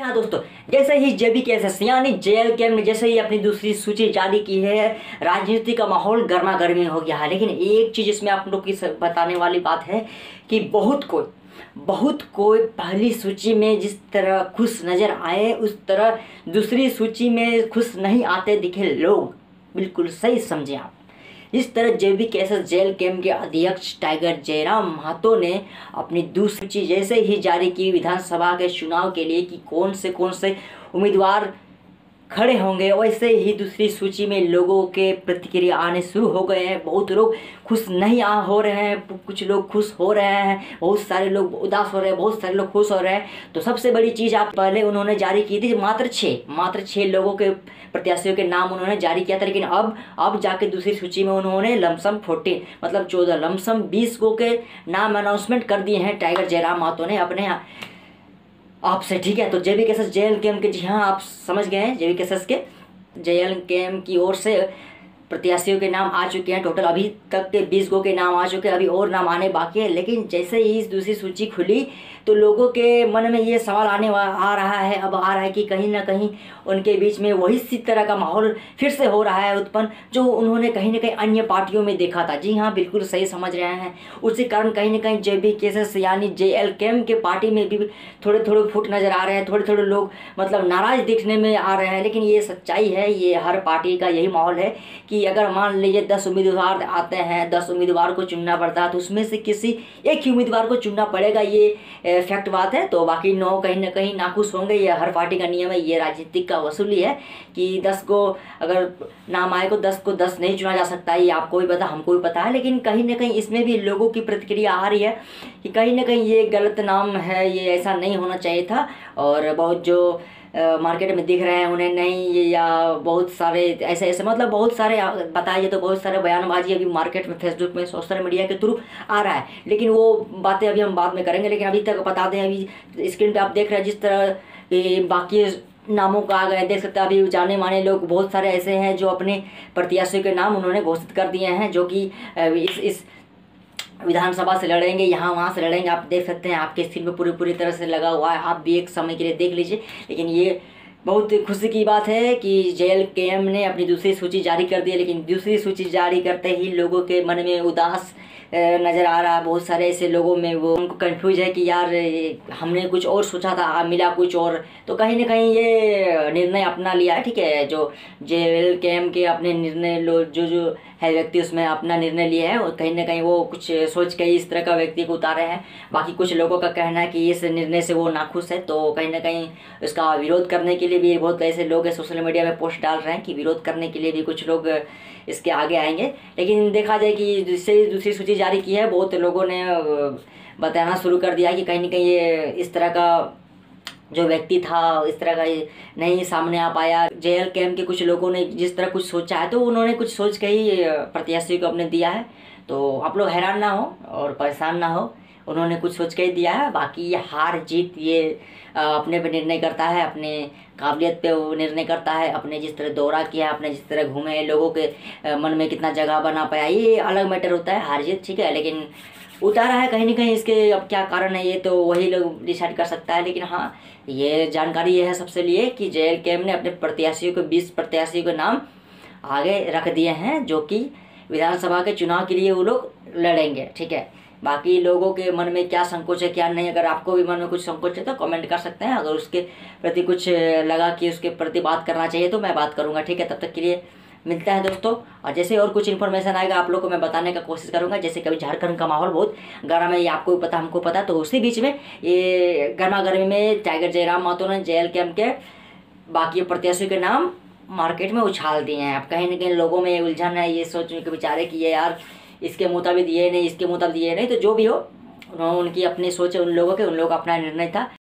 हाँ दोस्तों, जैसे ही जेबी के एस यानी जेएल कैम ने जैसे ही अपनी दूसरी सूची जारी की है, राजनीति का माहौल गर्मा गर्मी हो गया है। लेकिन एक चीज़ इसमें आप लोग की बताने वाली बात है कि बहुत कोई बहुत कोई पहली सूची में जिस तरह खुश नज़र आए, उस तरह दूसरी सूची में खुश नहीं आते दिखे लोग। बिल्कुल सही समझे आप। इस तरह जेबी कैसेस जेल कैम्प के अध्यक्ष टाइगर जयराम महतो ने अपनी दूसरी चीज़ जैसे ही जारी की विधानसभा के चुनाव के लिए कि कौन से कौन से उम्मीदवार खड़े होंगे। वैसे ही दूसरी सूची में लोगों के प्रतिक्रिया आने शुरू हो गए हैं। बहुत लोग खुश नहीं आ हो रहे हैं। कुछ लोग खुश हो रहे हैं। बहुत सारे लोग उदास हो रहे हैं। बहुत सारे लोग खुश हो रहे हैं। तो सबसे बड़ी चीज़ आप पहले उन्होंने जारी की थी मात्र छः। मात्र छः लोगों के प्रत्याशियों के नाम उन्होंने जारी किया था। लेकिन अब अब जाके दूसरी सूची में उन्होंने लमसम फोर्टीन मतलब चौदह, लमसम बीस गो के नाम अनाउंसमेंट कर दिए हैं। टाइगर जयराम मातो ने अपने आपसे ठीक है तो J B K S S J L K M K G हाँ आप समझ गए हैं J B K S S K J L के एम की ओर से प्रत्याशियों के नाम आ चुके हैं। टोटल अभी तक के बीस गो के नाम आ चुके हैं। अभी और नाम आने बाकी है। लेकिन जैसे ही इस दूसरी सूची खुली तो लोगों के मन में ये सवाल आने आ रहा है। अब आ रहा है कि कहीं ना कहीं उनके बीच में वही सी तरह का माहौल फिर से हो रहा है उत्पन्न, जो उन्होंने कहीं ना कहीं अन्य पार्टियों में देखा था। जी हाँ बिल्कुल सही समझ रहे हैं। उसी कारण कहीं ना कहीं जे बी केसेस यानी जे एल केम के पार्टी में भी थोड़े थोड़े फुट नज़र आ रहे हैं। थोड़े थोड़े लोग मतलब नाराज़ दिखने में आ रहे हैं। लेकिन ये सच्चाई है, ये हर पार्टी का यही माहौल है कि अगर मान लीजिए दस उम्मीदवार आते हैं, दस उम्मीदवार को चुनना पड़ता है तो उसमें से किसी एक ही उम्मीदवार को चुनना पड़ेगा, ये फैक्ट बात है। तो बाकी नौ कहीं ना कहीं नाखुश होंगे, ये हर पार्टी का नियम है, ये राजनीतिक का वसूली है कि दस को अगर नाम आए को दस को दस नहीं चुना जा सकता, ये आपको भी पता, हमको भी पता है, लेकिन कहीं ना कहीं इसमें भी लोगों की प्रतिक्रिया आ रही है कि कहीं ना कहीं ये गलत नाम है, ये ऐसा नहीं होना चाहिए था। और बहुत जो मार्केट में दिख रहे हैं उन्हें नहीं, या बहुत सारे ऐसे ऐसे मतलब बहुत सारे बताइए तो बहुत सारे बयानबाजी अभी मार्केट में फेसबुक में, सोशल मीडिया के थ्रू आ रहा है। लेकिन वो बातें अभी हम बाद में करेंगे, लेकिन अभी तक बता दें, अभी स्क्रीन पर आप देख रहे हैं, जिस तरह बाकी नामों का आ गए देख सकते हैं, अभी जाने माने लोग बहुत सारे ऐसे हैं जो अपने प्रत्याशियों के नाम उन्होंने घोषित कर दिए हैं, जो कि इस इस विधानसभा से लड़ेंगे, यहाँ वहाँ से लड़ेंगे, आप देख सकते हैं, आपके स्क्रीन पर पूरी पूरी तरह से लगा हुआ है, आप भी एक समय के लिए देख लीजिए। लेकिन ये बहुत खुशी की बात है कि जेल के एम ने अपनी दूसरी सूची जारी कर दी है लेकिन दूसरी सूची जारी करते ही लोगों के मन में उदास नज़र आ रहा है बहुत सारे ऐसे लोगों में वो उनको कंफ्यूज है कि यार हमने कुछ और सोचा था मिला कुछ और। तो कहीं ना कहीं ये निर्णय अपना लिया है, ठीक है? जो जेल के एम के अपने निर्णय लो, जो जो है व्यक्ति उसमें अपना निर्णय लिया है, और कहीं ना कहीं वो कुछ सोच के इस तरह का व्यक्ति को उतारे हैं। बाकी कुछ लोगों का कहना है कि इस निर्णय से वो नाखुश है तो कहीं ना कहीं उसका विरोध करने के लिए भी बहुत ऐसे लोग सोशल मीडिया में पोस्ट डाल रहे हैं कि विरोध करने के लिए भी कुछ लोग इसके आगे आएँगे। लेकिन देखा जाए कि जिससे दूसरी सूची जारी की है, बहुत लोगों ने बताना शुरू कर दिया कि कहीं ना कहीं ये इस तरह का जो व्यक्ति था, इस तरह का नहीं सामने आ पाया। जेएल कैम्प के कुछ लोगों ने जिस तरह कुछ सोचा है तो उन्होंने कुछ सोच के ही प्रत्याशी को अपने दिया है। तो आप लोग हैरान ना हो और परेशान ना हो। उन्होंने कुछ सोच के ही दिया है। बाकी ये हार जीत ये अपने पे निर्णय करता है, अपने काबिलियत पे वो निर्णय करता है, अपने जिस तरह दौरा किया, अपने जिस तरह घूमे, लोगों के मन में कितना जगह बना पाया, ये अलग मैटर होता है। हार जीत ठीक है, लेकिन उतारा है कहीं ना कहीं, इसके अब क्या कारण है, ये तो वही लोग डिसाइड कर सकता है। लेकिन हाँ ये जानकारी ये है सबसे लिए कि जे एल के एम ने अपने प्रत्याशियों के बीस प्रत्याशियों के नाम आगे रख दिए हैं, जो कि विधानसभा के चुनाव के लिए वो लोग लड़ेंगे, ठीक है। बाकी लोगों के मन में क्या संकोच है, क्या नहीं, अगर आपको भी मन में कुछ संकोच है तो कमेंट कर सकते हैं। अगर उसके प्रति कुछ लगा कि उसके प्रति बात करना चाहिए तो मैं बात करूँगा, ठीक है? तब तक के लिए मिलता है दोस्तों। और जैसे और कुछ इन्फॉर्मेशन आएगा, आप लोग को मैं बताने का कोशिश करूँगा। जैसे कभी झारखंड का माहौल बहुत गर्म है, ये आपको भी पता, हमको पता तो उसी बीच में ये गर्मा गर्मी में टाइगर जयराम मातो ने जे कैम्प के बाकी प्रत्याशियों के नाम मार्केट में उछाल दिए हैं। अब कहीं ना कहीं लोगों में उलझन है, ये सोचने के बेचारे कि ये यार इसके मुताबिक ये नहीं, इसके मुताबिक ये नहीं तो जो भी हो उनकी अपनी सोच, उन लोगों के, उन लोगों का अपना निर्णय था।